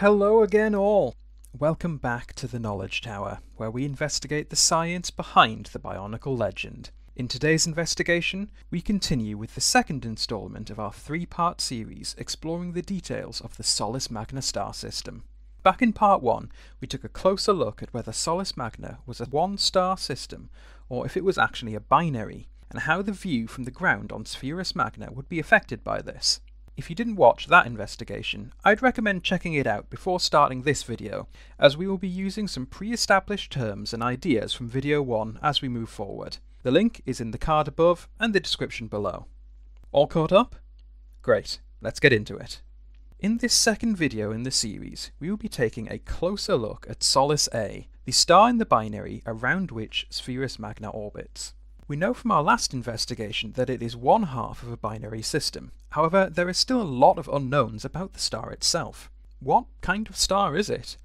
Hello again, all! Welcome back to the Knowledge Tower, where we investigate the science behind the Bionicle legend. In today's investigation, we continue with the second installment of our three part series exploring the details of the Solis Magna star system. Back in part 1, we took a closer look at whether Solis Magna was a one star system or if it was actually a binary, and how the view from the ground on Spherus Magna would be affected by this. If you didn't watch that investigation, I'd recommend checking it out before starting this video, as we will be using some pre-established terms and ideas from video 1 as we move forward. The link is in the card above and the description below. All caught up? Great, let's get into it. In this second video in the series, we will be taking a closer look at Solis A, the star in the binary around which Spherus Magna orbits. We know from our last investigation that it is one half of a binary system. However, there is still a lot of unknowns about the star itself. What kind of star is it?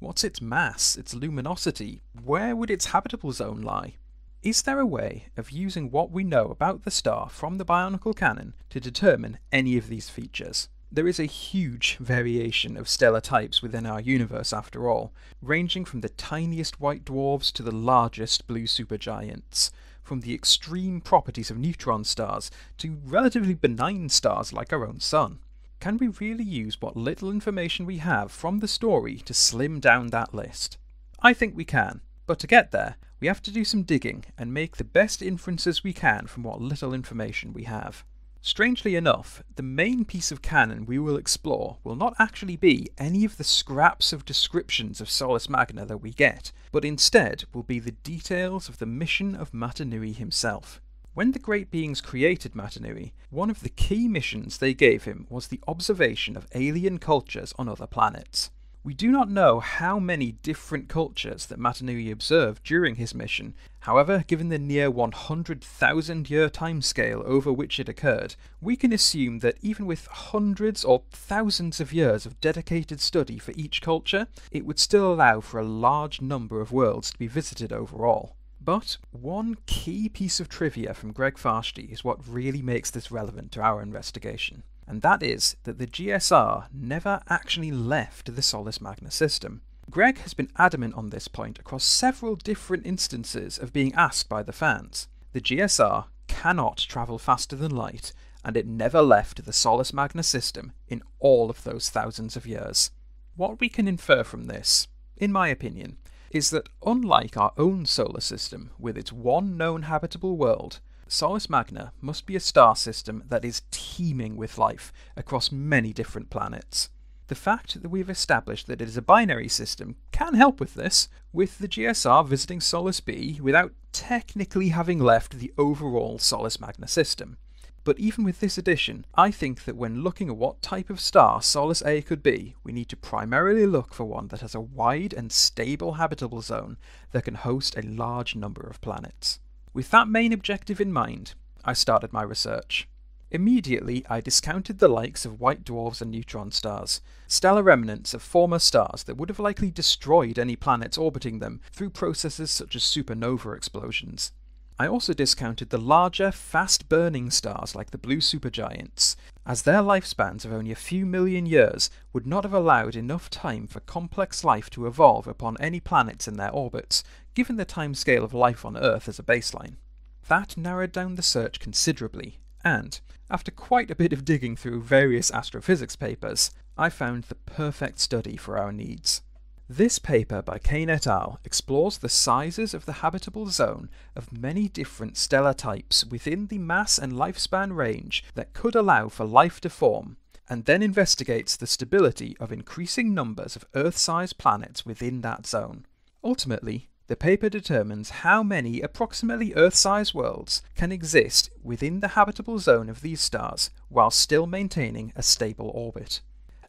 What's its mass, its luminosity? Where would its habitable zone lie? Is there a way of using what we know about the star from the Bionicle canon to determine any of these features? There is a huge variation of stellar types within our universe after all, ranging from the tiniest white dwarfs to the largest blue supergiants from the extreme properties of neutron stars to relatively benign stars like our own Sun. Can we really use what little information we have from the story to slim down that list? I think we can, but to get there, we have to do some digging and make the best inferences we can from what little information we have. Strangely enough, the main piece of canon we will explore will not actually be any of the scraps of descriptions of Solis Magna that we get, but instead will be the details of the mission of Mata Nui himself. When the Great Beings created Mata Nui, one of the key missions they gave him was the observation of alien cultures on other planets. We do not know how many different cultures that Mata Nui observed during his mission. However, given the near 100,000 year timescale over which it occurred, we can assume that even with hundreds or thousands of years of dedicated study for each culture, it would still allow for a large number of worlds to be visited overall. But one key piece of trivia from Greg Farshtey is what really makes this relevant to our investigation and that is that the GSR never actually left the Solis Magna system. Greg has been adamant on this point across several different instances of being asked by the fans. The GSR cannot travel faster than light, and it never left the Solis Magna system in all of those thousands of years. What we can infer from this, in my opinion, is that unlike our own solar system, with its one known habitable world, Solis Magna must be a star system that is teeming with life across many different planets. The fact that we've established that it is a binary system can help with this, with the GSR visiting Solis B without technically having left the overall Solis Magna system. But even with this addition, I think that when looking at what type of star Solis A could be, we need to primarily look for one that has a wide and stable habitable zone that can host a large number of planets. With that main objective in mind, I started my research. Immediately, I discounted the likes of white dwarfs and neutron stars, stellar remnants of former stars that would have likely destroyed any planets orbiting them through processes such as supernova explosions. I also discounted the larger, fast burning stars like the blue supergiants, as their lifespans of only a few million years would not have allowed enough time for complex life to evolve upon any planets in their orbits, given the timescale of life on Earth as a baseline. That narrowed down the search considerably, and, after quite a bit of digging through various astrophysics papers, I found the perfect study for our needs. This paper by Kane et al. explores the sizes of the habitable zone of many different stellar types within the mass and lifespan range that could allow for life to form, and then investigates the stability of increasing numbers of Earth-sized planets within that zone. Ultimately, the paper determines how many approximately Earth-sized worlds can exist within the habitable zone of these stars while still maintaining a stable orbit.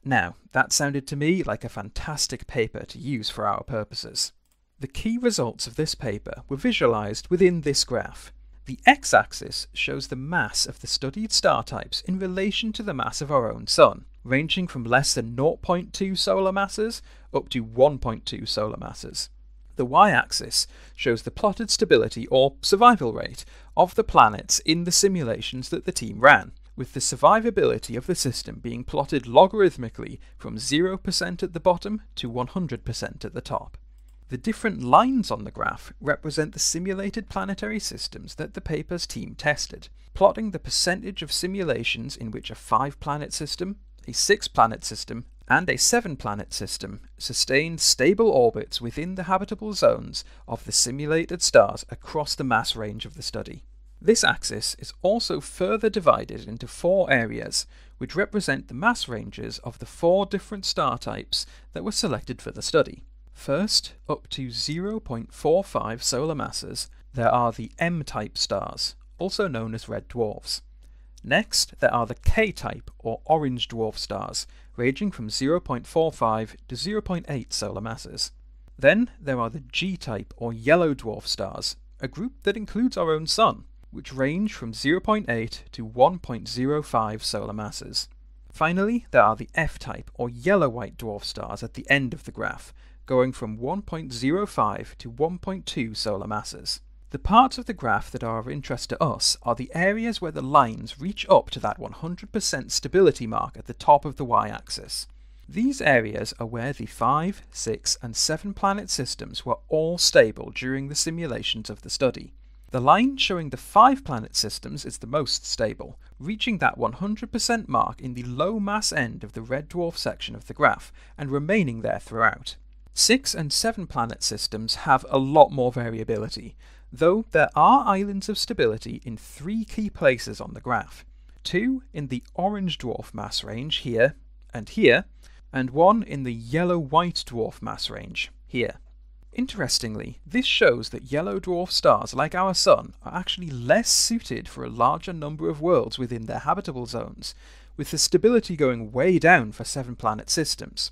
Now, that sounded to me like a fantastic paper to use for our purposes. The key results of this paper were visualized within this graph. The x-axis shows the mass of the studied star types in relation to the mass of our own Sun, ranging from less than 0.2 solar masses up to 1.2 solar masses. The y-axis shows the plotted stability or survival rate of the planets in the simulations that the team ran, with the survivability of the system being plotted logarithmically from 0% at the bottom to 100% at the top. The different lines on the graph represent the simulated planetary systems that the paper's team tested, plotting the percentage of simulations in which a 5-planet system, a 6-planet system, and a 7-planet system sustained stable orbits within the habitable zones of the simulated stars across the mass range of the study. This axis is also further divided into four areas, which represent the mass ranges of the four different star types that were selected for the study. First, up to 0.45 solar masses, there are the M-type stars, also known as red dwarfs. Next, there are the K-type or orange dwarf stars, ranging from 0.45 to 0.8 solar masses. Then there are the G-type or yellow dwarf stars, a group that includes our own Sun, which range from 0.8 to 1.05 solar masses. Finally, there are the F-type or yellow-white dwarf stars at the end of the graph, going from 1.05 to 1.2 solar masses. The parts of the graph that are of interest to us are the areas where the lines reach up to that 100% stability mark at the top of the y-axis. These areas are where the 5, 6 and 7 planet systems were all stable during the simulations of the study. The line showing the 5 planet systems is the most stable, reaching that 100% mark in the low mass end of the red dwarf section of the graph and remaining there throughout. 6 and 7 planet systems have a lot more variability, though there are islands of stability in three key places on the graph. Two in the orange dwarf mass range here and here, and one in the yellow-white dwarf mass range here. Interestingly, this shows that yellow dwarf stars like our Sun are actually less suited for a larger number of worlds within their habitable zones, with the stability going way down for seven planet systems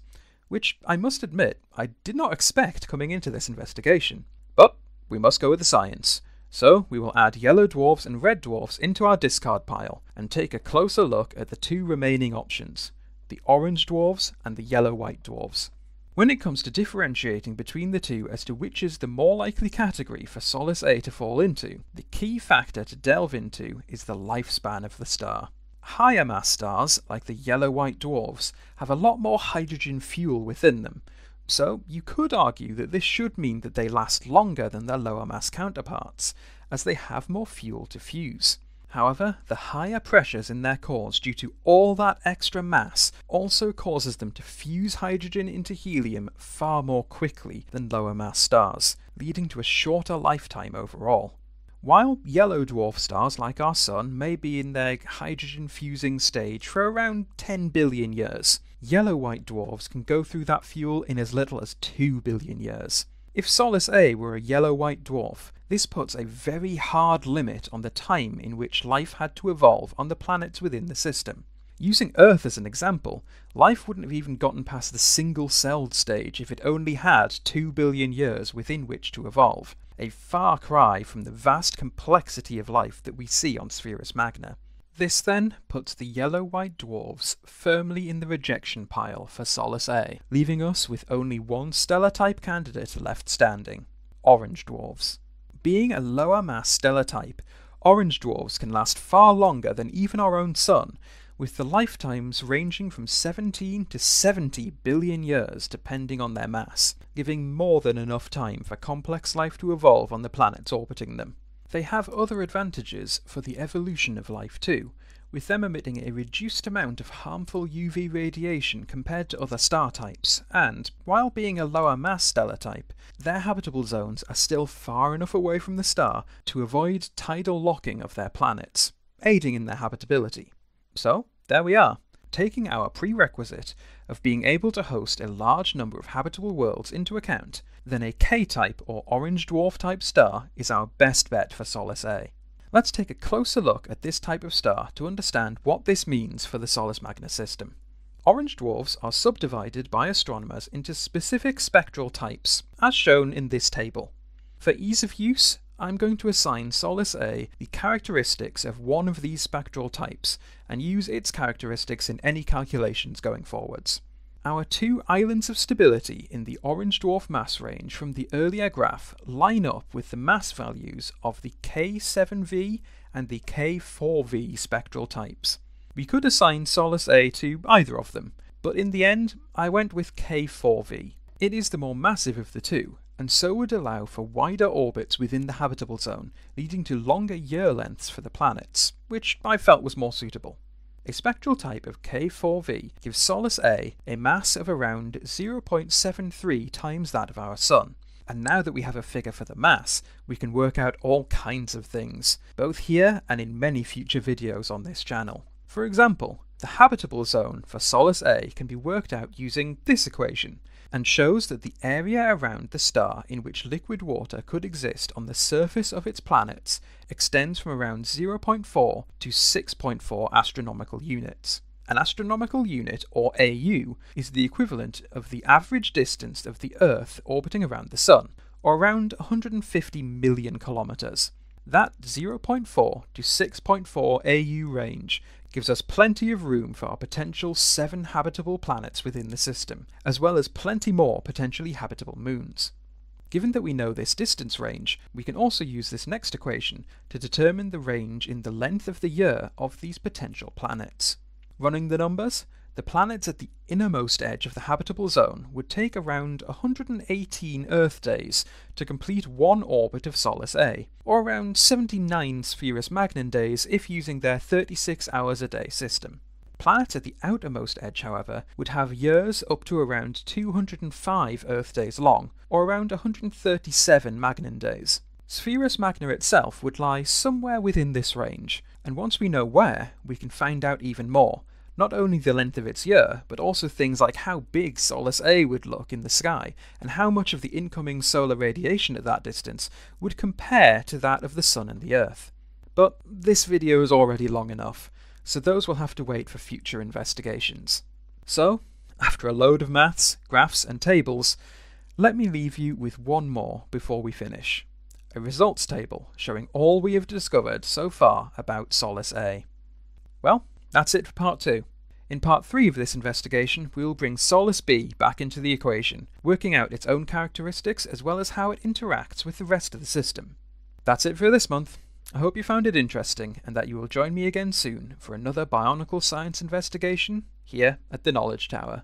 which I must admit I did not expect coming into this investigation. But we must go with the science. So we will add yellow dwarfs and red dwarfs into our discard pile and take a closer look at the two remaining options, the orange dwarfs and the yellow-white dwarfs. When it comes to differentiating between the two as to which is the more likely category for Solis A to fall into, the key factor to delve into is the lifespan of the star. Higher mass stars, like the yellow-white dwarfs, have a lot more hydrogen fuel within them, so you could argue that this should mean that they last longer than their lower mass counterparts, as they have more fuel to fuse. However, the higher pressures in their cores due to all that extra mass also causes them to fuse hydrogen into helium far more quickly than lower mass stars, leading to a shorter lifetime overall. While yellow dwarf stars like our Sun may be in their hydrogen fusing stage for around 10 billion years, yellow-white dwarfs can go through that fuel in as little as 2 billion years. If Solis A were a yellow-white dwarf, this puts a very hard limit on the time in which life had to evolve on the planets within the system. Using Earth as an example, life wouldn't have even gotten past the single-celled stage if it only had 2 billion years within which to evolve a far cry from the vast complexity of life that we see on Spherus Magna. This then puts the yellow-white dwarfs firmly in the rejection pile for Solis A, leaving us with only one stellar type candidate left standing, orange dwarfs. Being a lower mass stellar type, orange dwarfs can last far longer than even our own sun, with the lifetimes ranging from 17 to 70 billion years depending on their mass, giving more than enough time for complex life to evolve on the planets orbiting them. They have other advantages for the evolution of life too, with them emitting a reduced amount of harmful UV radiation compared to other star types, and, while being a lower mass stellar type, their habitable zones are still far enough away from the star to avoid tidal locking of their planets, aiding in their habitability. So, there we are, taking our prerequisite of being able to host a large number of habitable worlds into account, then a K-type or orange dwarf type star is our best bet for Solis A. Let's take a closer look at this type of star to understand what this means for the Solis Magna system. Orange dwarfs are subdivided by astronomers into specific spectral types, as shown in this table. For ease of use, I'm going to assign Solis A the characteristics of one of these spectral types and use its characteristics in any calculations going forwards. Our two islands of stability in the orange dwarf mass range from the earlier graph line up with the mass values of the K7V and the K4V spectral types. We could assign Solis A to either of them, but in the end I went with K4V. It is the more massive of the two, and so would allow for wider orbits within the habitable zone, leading to longer year lengths for the planets, which I felt was more suitable. A spectral type of K4V gives Solis A a mass of around 0.73 times that of our Sun. And now that we have a figure for the mass, we can work out all kinds of things, both here and in many future videos on this channel. For example, the habitable zone for Solis A can be worked out using this equation, and shows that the area around the star in which liquid water could exist on the surface of its planets extends from around 0.4 to 6.4 astronomical units. An astronomical unit, or AU, is the equivalent of the average distance of the Earth orbiting around the Sun, or around 150 million kilometres. That 0.4 to 6.4 AU range gives us plenty of room for our potential seven habitable planets within the system, as well as plenty more potentially habitable moons. Given that we know this distance range, we can also use this next equation to determine the range in the length of the year of these potential planets. Running the numbers, the planets at the innermost edge of the habitable zone would take around 118 Earth days to complete one orbit of Solis A, or around 79 Spherus Magnon days if using their 36 hours a day system. Planets at the outermost edge, however, would have years up to around 205 Earth days long, or around 137 Magnon days. Spherus Magna itself would lie somewhere within this range, and once we know where, we can find out even more, not only the length of its year, but also things like how big Solis A would look in the sky, and how much of the incoming solar radiation at that distance would compare to that of the Sun and the Earth. But this video is already long enough, so those will have to wait for future investigations. So, after a load of maths, graphs and tables, let me leave you with one more before we finish. A results table showing all we have discovered so far about Solis A. Well, that's it for part 2. In part 3 of this investigation, we will bring Solis B back into the equation, working out its own characteristics as well as how it interacts with the rest of the system. That's it for this month. I hope you found it interesting and that you will join me again soon for another Bionicle Science investigation here at the Knowledge Tower.